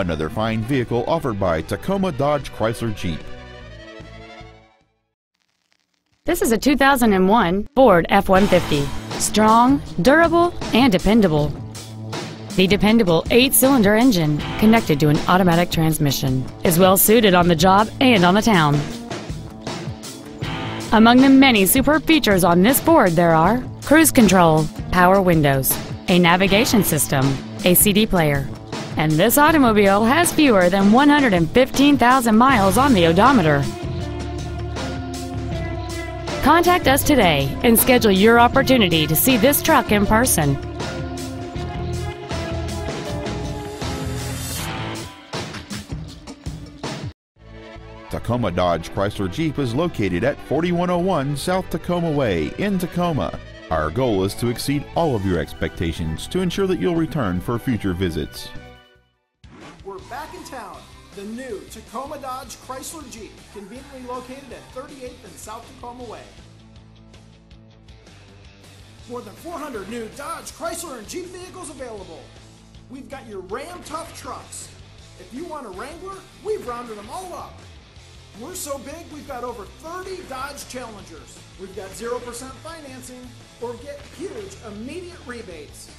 Another fine vehicle offered by Tacoma Dodge Chrysler Jeep. This is a 2001 Ford F-150. Strong, durable, and dependable. The dependable eight-cylinder engine, connected to an automatic transmission, is well suited on the job and on the town. Among the many superb features on this Ford there are cruise control, power windows, a navigation system, a CD player, and this automobile has fewer than 115,000 miles on the odometer. Contact us today and schedule your opportunity to see this truck in person. Tacoma Dodge Chrysler Jeep is located at 4101 South Tacoma Way in Tacoma. Our goal is to exceed all of your expectations to ensure that you'll return for future visits. We're back in town. The new Tacoma Dodge Chrysler Jeep, conveniently located at 38th and South Tacoma Way. More than 400 new Dodge, Chrysler, and Jeep vehicles available. We've got your Ram Tough trucks. If you want a Wrangler, we've rounded them all up. We're so big, we've got over 30 Dodge Challengers. We've got 0% financing or get huge immediate rebates.